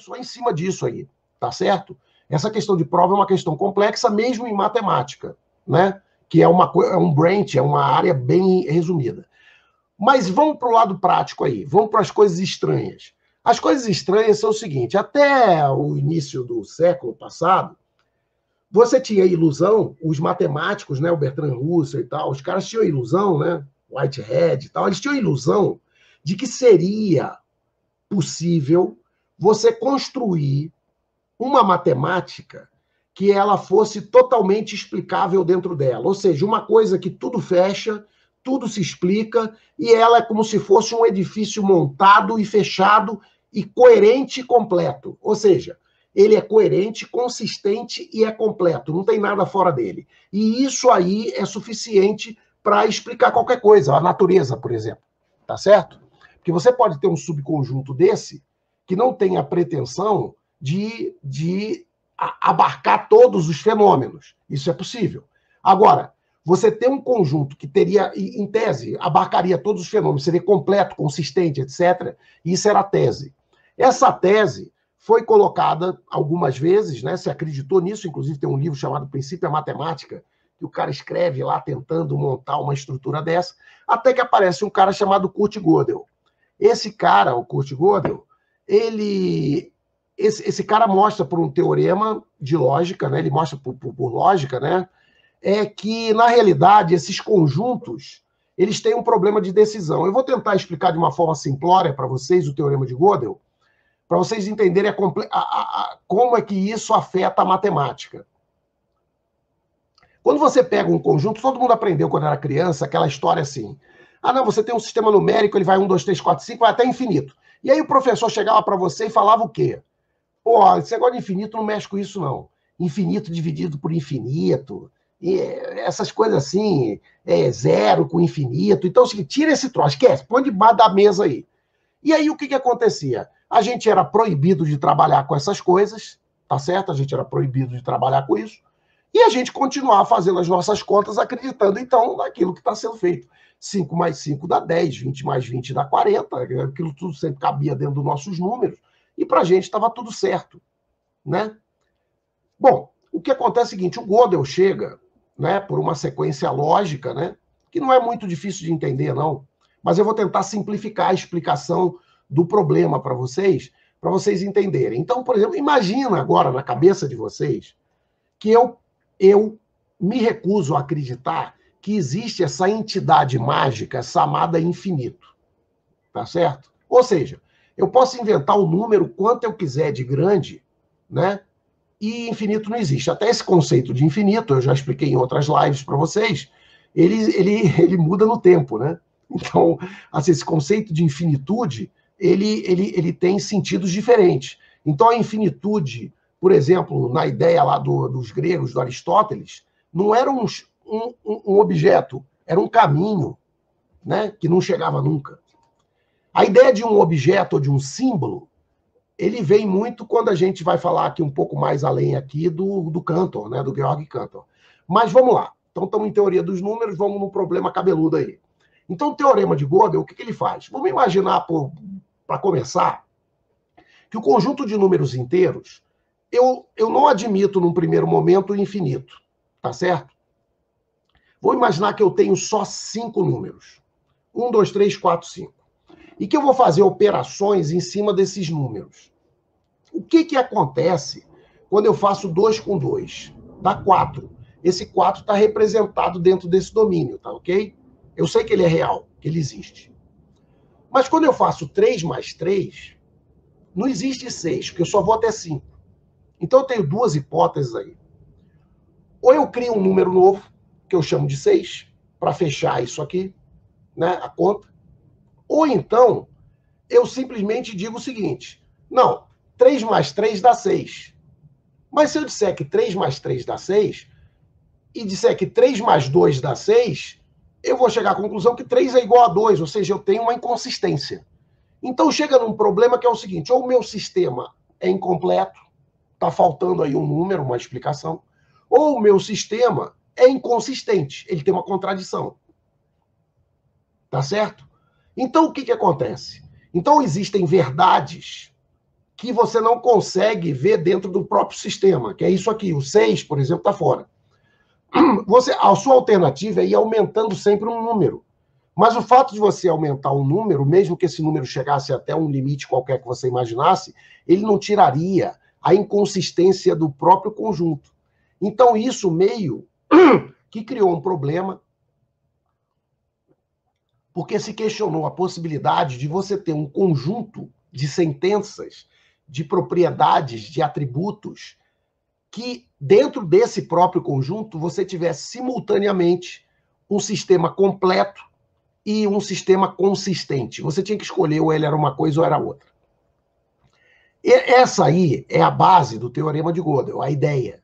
só em cima disso aí, tá certo? Essa questão de prova é uma questão complexa, mesmo em matemática, né? Que é, uma, é um branch, é uma área bem resumida. Mas vamos para o lado prático aí, vamos para as coisas estranhas. As coisas estranhas são o seguinte: até o início do século passado, você tinha ilusão, os matemáticos, né, o Bertrand Russell e tal, os caras tinham ilusão, né, Whitehead e tal, eles tinham ilusão de que seria possível você construir uma matemática que ela fosse totalmente explicável dentro dela, ou seja, uma coisa que tudo fecha, tudo se explica e ela é como se fosse um edifício montado e fechado e coerente e completo. Ou seja, ele é coerente, consistente e é completo, não tem nada fora dele. E isso aí é suficiente para explicar qualquer coisa, a natureza, por exemplo. Tá certo? Porque você pode ter um subconjunto desse que não tem a pretensão de, de abarcar todos os fenômenos. Isso é possível. Agora, você tem um conjunto que teria, em tese, abarcaria todos os fenômenos, seria completo, consistente, etc. Isso era a tese. Essa tese foi colocada algumas vezes, né? Se acreditou nisso, inclusive tem um livro chamado Princípio da Matemática, que o cara escreve lá tentando montar uma estrutura dessa, até que aparece um cara chamado Kurt Gödel. Esse cara, o Kurt Gödel, ele esse, esse cara mostra por um teorema de lógica, né? Ele mostra por, por, por lógica, né? É que na realidade esses conjuntos eles têm um problema de decisão. Eu vou tentar explicar de uma forma simplória para vocês o teorema de Gödel para vocês entenderem a, a, a, como é que isso afeta a matemática. Quando você pega um conjunto, todo mundo aprendeu quando era criança aquela história assim. Ah, não, você tem um sistema numérico, ele vai 1, 2, 3, 4, 5, vai até infinito. E aí o professor chegava para você e falava o quê? Pô, esse negócio de infinito não mexe com isso, não. Infinito dividido por infinito, e essas coisas assim, é zero com infinito. Então, assim, tira esse troço, esquece, põe debaixo da mesa aí. E aí o que, que acontecia? A gente era proibido de trabalhar com essas coisas, tá certo? A gente era proibido de trabalhar com isso. E a gente continuava fazendo as nossas contas, acreditando, então, naquilo que está sendo feito. 5 mais 5 dá 10, 20 mais 20 dá 40, aquilo tudo sempre cabia dentro dos nossos números, e para a gente estava tudo certo. Né? Bom, o que acontece é o seguinte: o Gödel chega, né, por uma sequência lógica, né, que não é muito difícil de entender, não, mas eu vou tentar simplificar a explicação do problema para vocês, para vocês entenderem. Então, por exemplo, imagina agora na cabeça de vocês que eu, eu me recuso a acreditar que existe essa entidade mágica chamada infinito. Tá certo? Ou seja, eu posso inventar o número quanto eu quiser de grande, né? E infinito não existe. Até esse conceito de infinito, eu já expliquei em outras lives para vocês, ele, ele, ele muda no tempo, né? Então, assim, esse conceito de infinitude, ele, ele, ele tem sentidos diferentes. Então, a infinitude, por exemplo, na ideia lá do, dos gregos, do Aristóteles, não era um, um, um objeto, era um caminho né, que não chegava nunca. A ideia de um objeto ou de um símbolo, ele vem muito quando a gente vai falar aqui um pouco mais além aqui do, do Cantor, né, do Georg Cantor. Mas vamos lá. Então, estamos em teoria dos números, vamos no problema cabeludo aí. Então, o teorema de Gödel, o que, que ele faz? Vamos imaginar, para começar, que o conjunto de números inteiros, eu, eu não admito num primeiro momento o infinito, tá certo? Vou imaginar que eu tenho só cinco números. Um, dois, três, quatro, cinco. E que eu vou fazer operações em cima desses números. O que, que acontece quando eu faço dois com dois? Dá quatro. Esse quatro está representado dentro desse domínio, tá ok? Eu sei que ele é real, que ele existe. Mas quando eu faço 3 mais 3, não existe 6, porque eu só vou até 5. Então eu tenho duas hipóteses aí. Ou eu crio um número novo, que eu chamo de 6, para fechar isso aqui, né, a conta. Ou então eu simplesmente digo o seguinte: não, 3 mais 3 dá 6. Mas se eu disser que 3 mais 3 dá 6, e disser que 3 mais 2 dá 6, eu vou chegar à conclusão que 3 é igual a 2, ou seja, eu tenho uma inconsistência. Então chega num problema que é o seguinte: ou o meu sistema é incompleto, está faltando aí um número, uma explicação, ou o meu sistema é inconsistente, ele tem uma contradição. Tá certo? Então o que, que acontece? Então existem verdades que você não consegue ver dentro do próprio sistema, que é isso aqui. O 6, por exemplo, está fora. Você, a sua alternativa é ir aumentando sempre um número. Mas o fato de você aumentar um número, mesmo que esse número chegasse até um limite qualquer que você imaginasse, ele não tiraria a inconsistência do próprio conjunto. Então, isso meio que criou um problema, porque se questionou a possibilidade de você ter um conjunto de sentenças, de propriedades, de atributos, que dentro desse próprio conjunto você tivesse simultaneamente um sistema completo e um sistema consistente. Você tinha que escolher ou ele era uma coisa ou era outra. Essa aí é a base do teorema de Gödel, a ideia.